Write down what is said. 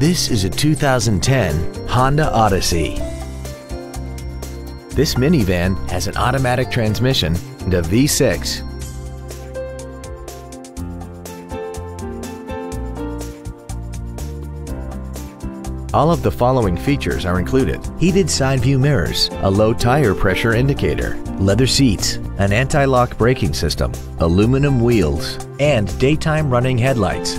This is a 2010 Honda Odyssey. This minivan has an automatic transmission and a V6. All of the following features are included. Heated side view mirrors, a low tire pressure indicator, leather seats, an anti-lock braking system, aluminum wheels, and daytime running headlights.